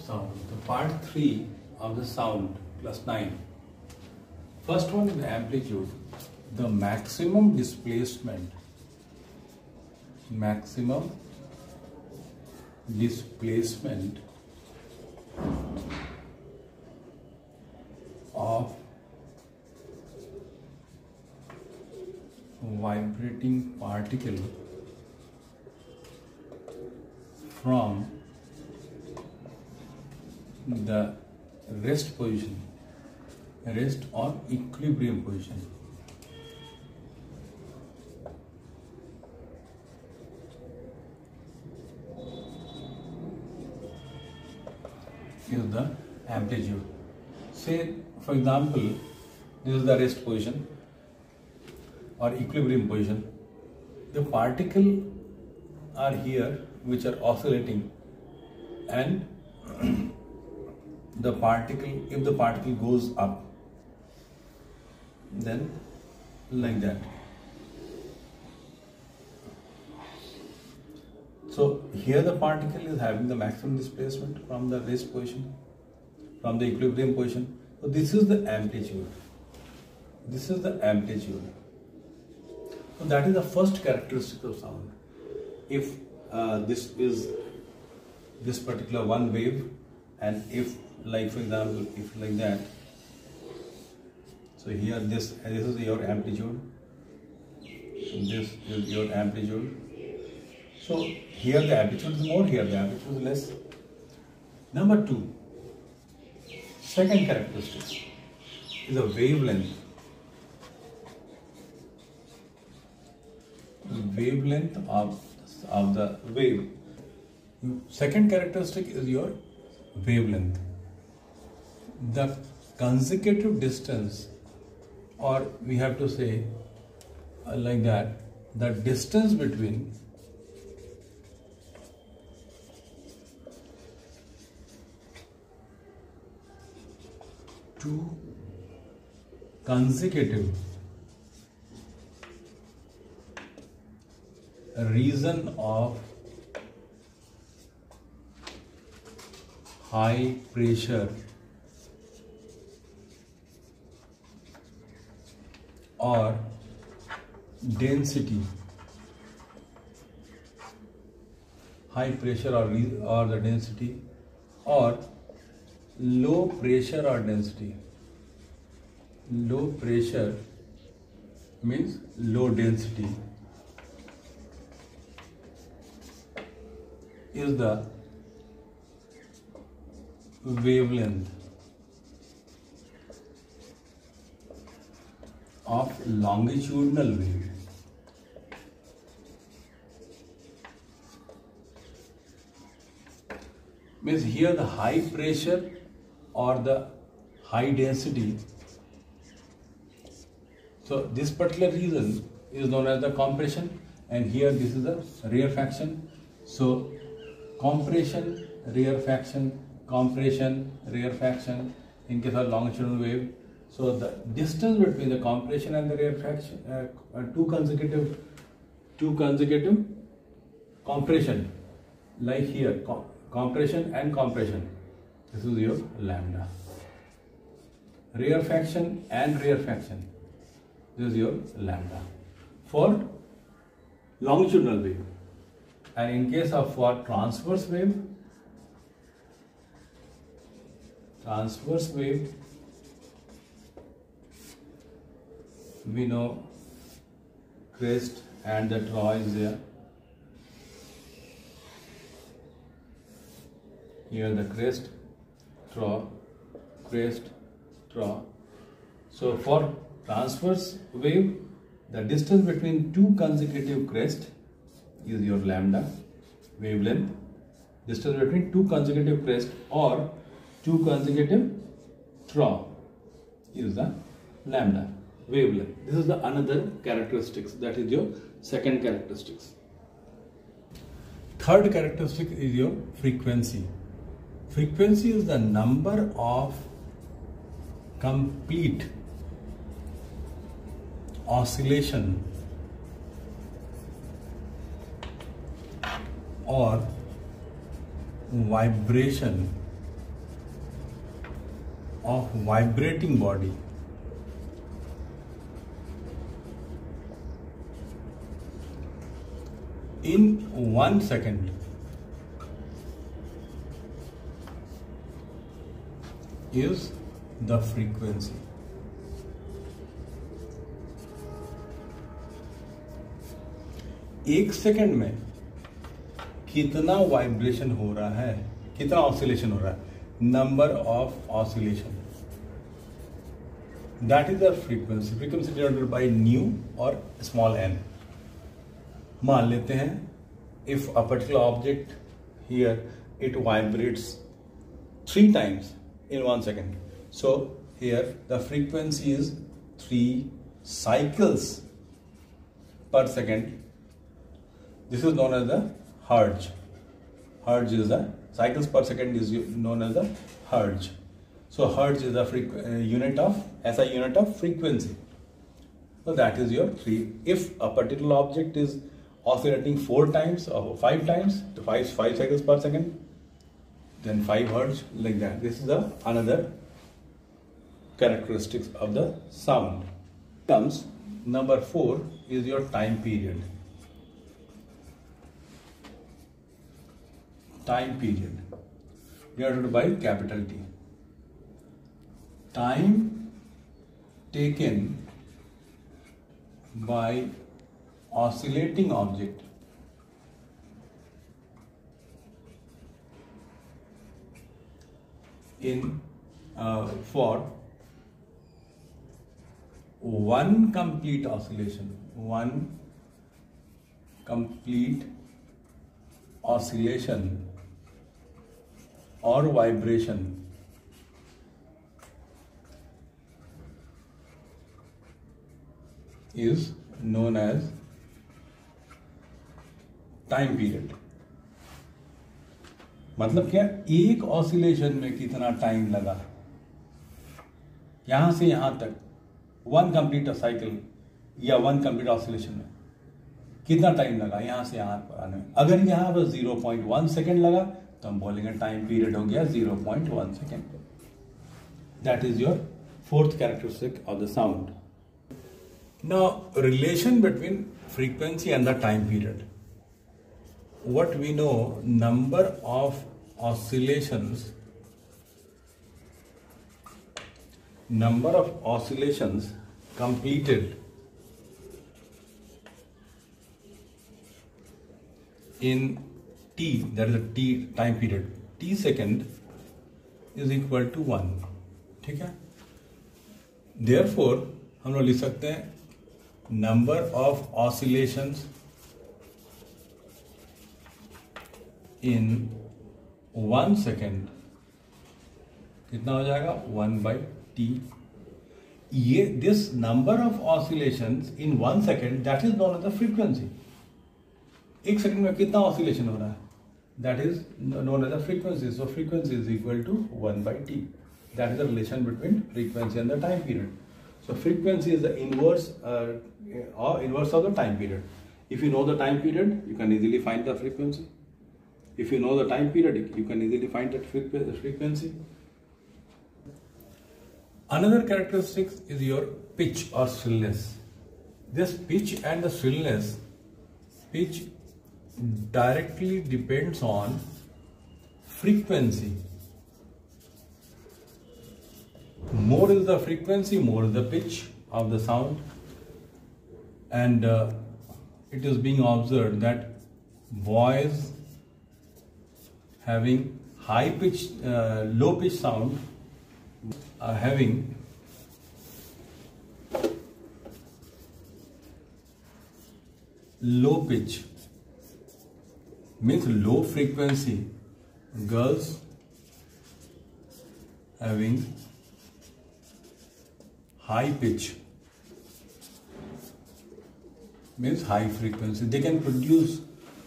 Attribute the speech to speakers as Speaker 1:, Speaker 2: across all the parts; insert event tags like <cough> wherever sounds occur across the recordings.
Speaker 1: sound. The part 3 of the sound plus 9. First one is amplitude. The maximum displacement. Maximum displacement of vibrating particle from the rest position rest or equilibrium position. Is the amplitude. Say for example this is the rest position or equilibrium position. The particle are here which are oscillating and <clears throat> the particle if the particle goes up then like that. So here the particle is having the maximum displacement from the rest position from the equilibrium position. So this is the amplitude. This is the amplitude. So that is the first characteristic of sound. If uh, this is this particular one wave and if like for example if like that so here this this is your amplitude. This is your amplitude. So here the amplitude is more here the amplitude is less. Number two second characteristic is a wavelength. Wavelength of of the wave. Second characteristic is your wavelength the consecutive distance or we have to say uh, like that the distance between two consecutive reason of high pressure or density high pressure or, or the density or low pressure or density. Low pressure means low density is the wavelength of longitudinal wave means here the high pressure और the high density so this particular region is known as the compression and here this is the rarefaction so compression rarefaction compression rarefaction इनके साथ longitudinal wave So the distance between the compression and the rarefaction, uh, two consecutive, two consecutive compression, like here, com compression and compression. This is your lambda. Rarefaction and rarefaction. This is your lambda. For longitudinal wave. And in case of for transverse wave, transverse wave we know crest and the trough is there. Here the crest trough crest trough so for transverse wave the distance between two consecutive crest is your lambda wavelength. Distance between two consecutive crest or two consecutive trough is the lambda wavelength. This is the another characteristics that is your second characteristics. Third characteristic is your frequency. Frequency is the number of complete oscillation or vibration of vibrating body in one second. Is the frequency. एक second में कितना vibration हो रहा है? कितना oscillation हो रहा है? Number of oscillation that is the frequency frequency denoted by nu और स्मॉल एन मान लेते हैं if a particular object here it vibrates three times in one second so here the frequency is three cycles per second this is known as the hertz hertz is the cycles per second is known as the hertz so hertz is unit of SI unit of frequency that is your three if a particular object is oscillating 4 times or 5 times to 5, 5 cycles per second then 5 hertz like that. This is the another characteristics of the sound. Comes number 4 is your time period. Time period denoted by capital T. Time taken by oscillating object. In uh, for one complete oscillation, one complete oscillation or vibration is known as time period. मतलब क्या? एक oscillation में कितना time लगा? यहाँ से यहाँ तक। वन कंप्लीट साइकिल या वन कंप्लीट ऑसिलेशन में। कितना टाइम लगा? यहाँ से यहाँ पर आने में। अगर यहाँ पर ज़ीरो पॉइंट वन सेकेंड लगा तो हम बोलेंगे टाइम पीरियड हो गया zero point one second that is your fourth characteristic of the sound now relation between frequency and the time period what we know number of oscillations number of oscillations completed in t that is a t time period t second is equal to 1 ठीक है therefore हम लोग लिख सकते हैं number of oscillations in one second कितना हो जाएगा? वन बाई टी ये this number of oscillation in one second that is known as the frequency एक सेकेंड में कितना ऑसिलेशन हो रहा है? That is known as the frequency so frequency is equal to one by T that is the relation between frequency and the time period so frequency is the inverse inverse of the time period. If you know the time period, you can easily find the frequency. If you know the time period, you can easily find that frequency. Another characteristic is your pitch or shrillness. This pitch and the shrillness, pitch directly depends on frequency. More is the frequency, more is the pitch of the sound. And uh, it is being observed that voice having high pitch, uh, low pitch sound, uh, having low pitch means low frequency. Girls having high pitch means high frequency. They can produce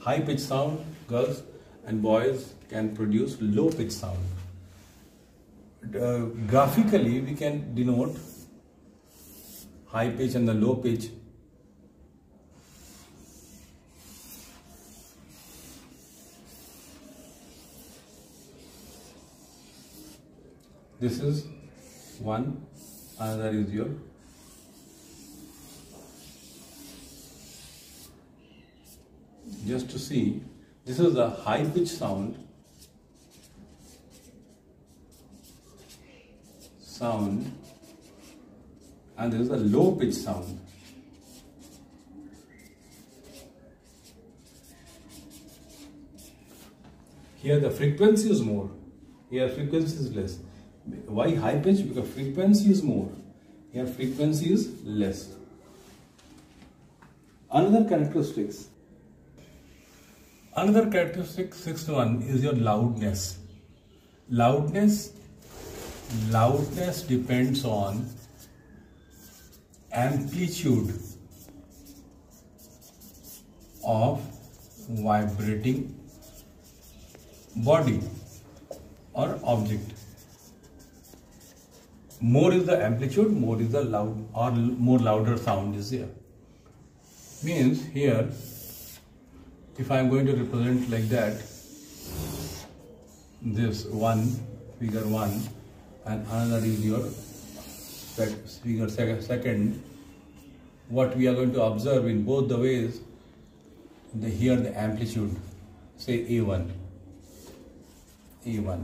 Speaker 1: high pitch sound girls and boys can produce low pitch sound. Uh, graphically, we can denote high pitch and the low pitch This is one another is your just to see this is the high pitch sound. Sound. And this is a low pitch sound. Here the frequency is more. Here frequency is less. Why high pitch? Because frequency is more. Here frequency is less. Another characteristics another characteristic sixth one is your loudness loudness loudness depends on amplitude of vibrating body or object. More is the amplitude, more is the loud or more louder sound is there. Means here, if I am going to represent like that, this one, figure one, and another is your figure second, what we are going to observe in both the ways, the here the amplitude, say A1 a1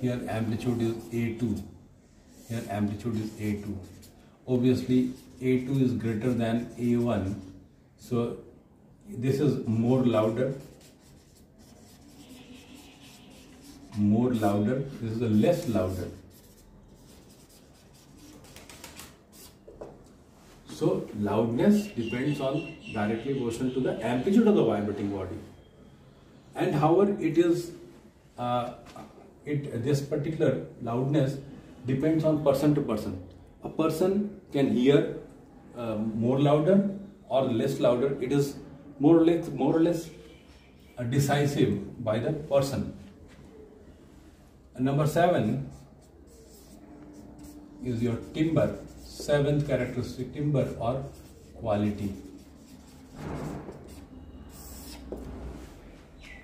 Speaker 1: here amplitude is A2 here amplitude is A2 obviously A2 is greater than A1 so this is more louder more louder this is a less louder so loudness depends on directly proportional to the amplitude of the vibrating body and however it is uh, it this particular loudness depends on person to person. A person can hear uh, more louder or less louder. It is more or less more or less decisive by the person. And number seven is your timbre, Seventh characteristic timbre or quality.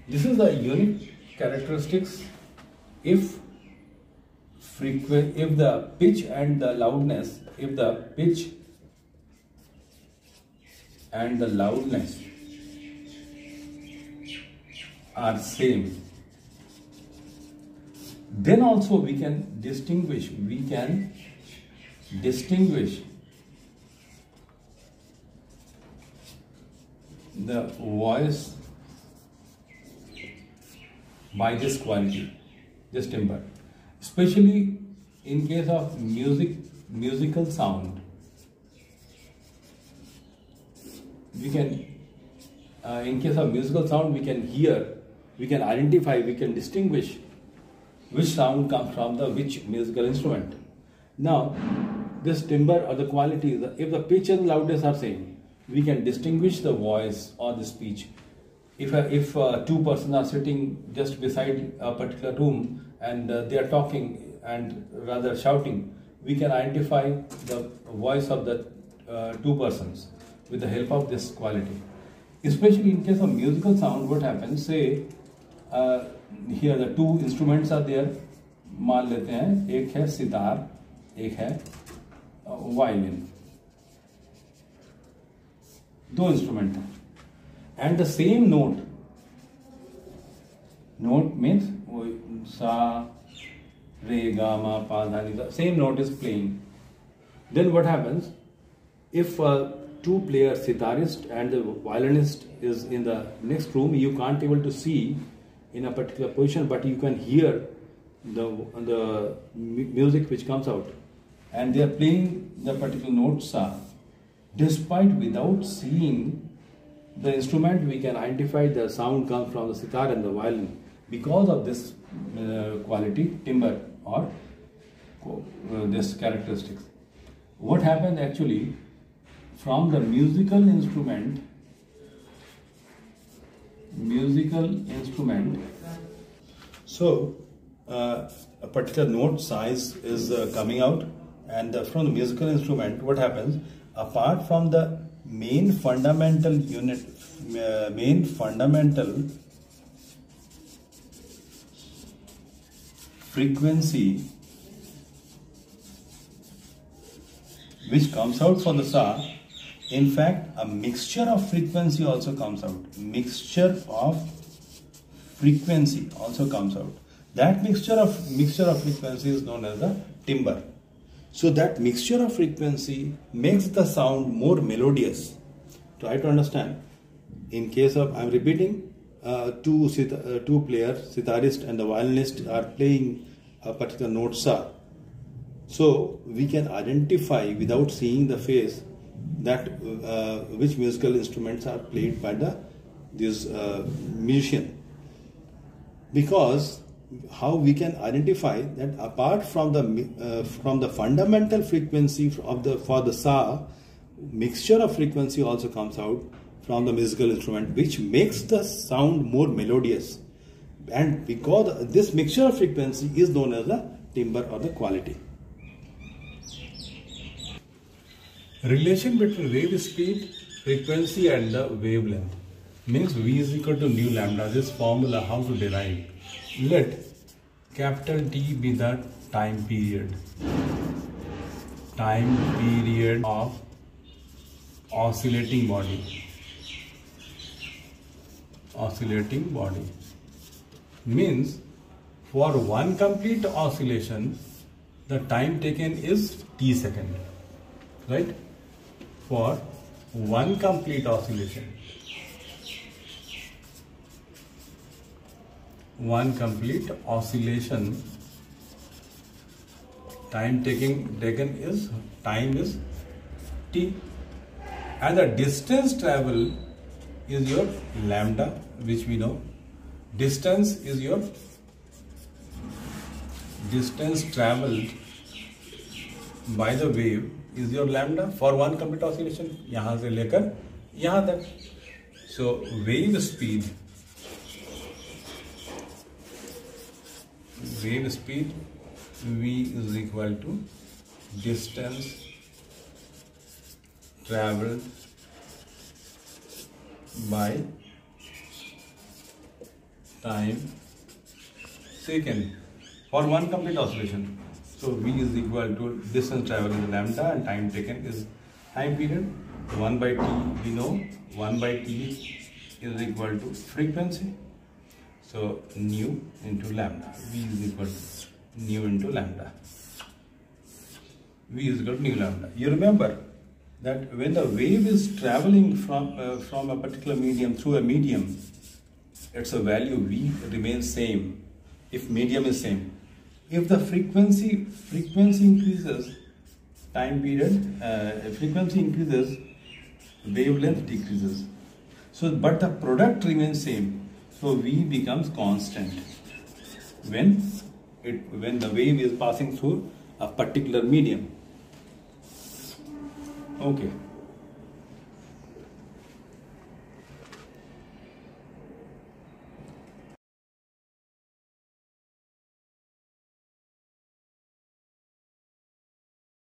Speaker 1: This is the unique characteristics if frequent if the pitch and the loudness if the pitch and the loudness are same then also we can distinguish we can distinguish the voice by this quality, this timbre. Especially in case of music, musical sound, we can, uh, in case of musical sound, we can hear, we can identify, we can distinguish which sound comes from the which musical instrument. Now, this timbre or the quality, if the pitch and loudness are same, we can distinguish the voice or the speech if uh, if uh, two persons are sitting just beside a particular room and uh, they are talking and rather shouting, we can identify the voice of the uh, two persons with the help of this quality. Especially in case of musical sound, what happens? Say here the two instruments are there मान लेते हैं, एक है सितार, एक है violin दो instrument है. And the same note note means वो सा, रे गा मा पा, धा, नि same note is playing then what happens if two player sitarist and the violinist is in the next room you can't able to see in a particular position but you can hear the the music which comes out. And they are playing the particular notes sa despite without seeing the instrument we can identify the sound comes from the sitar and the violin. Because of this uh, quality timbre or uh, this characteristics. What happens actually from the musical instrument musical instrument. So uh, a particular note size is uh, coming out. And uh, from the musical instrument what happens? Apart from the main fundamental unit uh, main fundamental frequency which comes out for the SA, in fact, a mixture of frequency also comes out. Mixture of frequency also comes out. That mixture of mixture of frequency is known as the timbre. So that mixture of frequency makes the sound more melodious. Try to understand. In case of, I'm repeating, uh, two, uh, two players, sitarist and the violinist are playing a particular note. So we can identify without seeing the face that uh, which musical instruments are played by the this uh, musician. Because how we can identify that apart from the uh, from the fundamental frequency of the for the sa mixture of frequency also comes out from the musical instrument which makes the sound more melodious. And because this mixture of frequency is known as the timbre or the quality relation between wave speed frequency and the wavelength. Means v is equal to nu lambda this formula how to derive. Let capital T be the time period. Time period of oscillating body. Oscillating body. Means for one complete oscillation the time taken is t second right for one complete oscillation. One complete oscillation. Time taking taken is time is t. And the distance travel is your lambda which we know. Distance is your distance traveled by the wave is your lambda for one complete oscillation yahan se lekar yahan tak so wave speed wave speed v is equal to distance traveled by time second for one complete oscillation so V is equal to distance traveled in lambda and time taken is time period. 1 by T we know 1 by T is equal to frequency. So nu into lambda. V is equal to nu into lambda. V is equal to nu lambda. You remember that when the wave is traveling from uh, from a particular medium through a medium, its a value V remains same if medium is same if the frequency frequency increases time period uh, frequency increases wavelength decreases. So but the product remains same. So v becomes constant. When it when the wave is passing through a particular medium. Okay